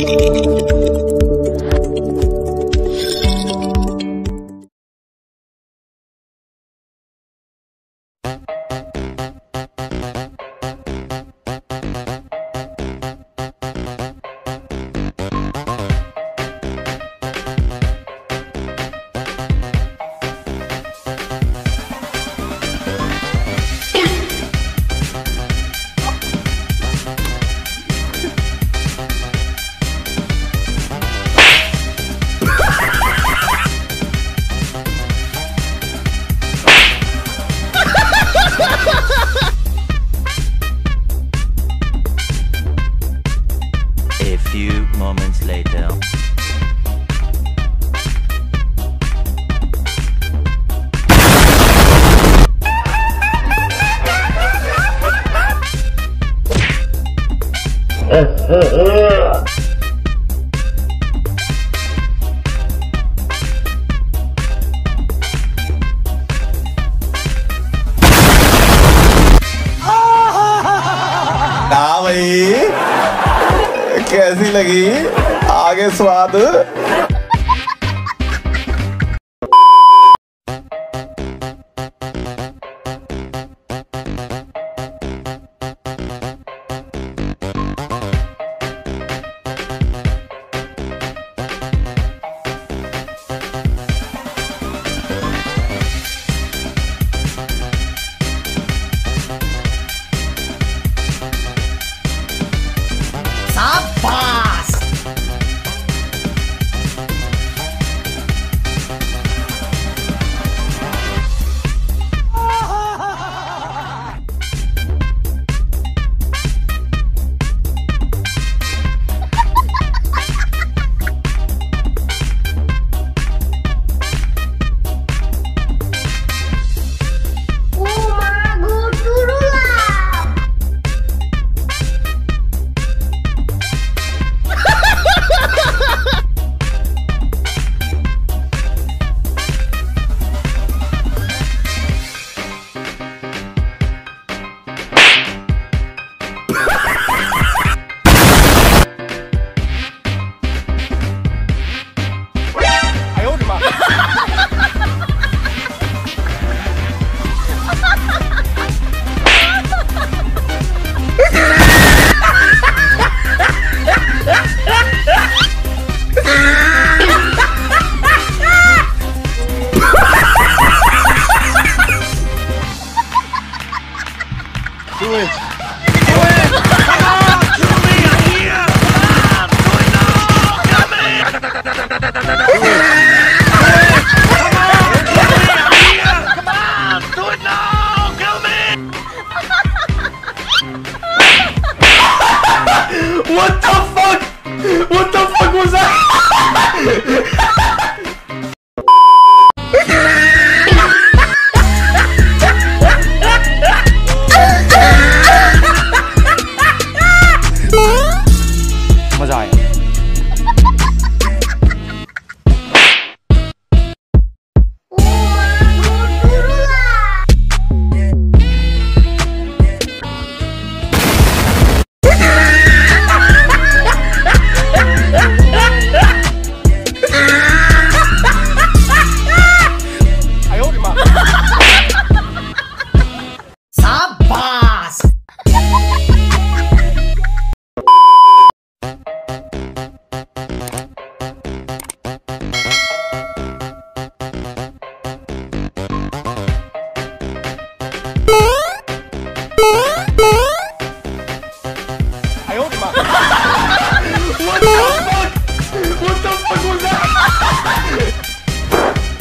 Thank you. few moments later. Dolly! कैसी लगी आगे स्वाद।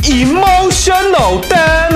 Emotional damage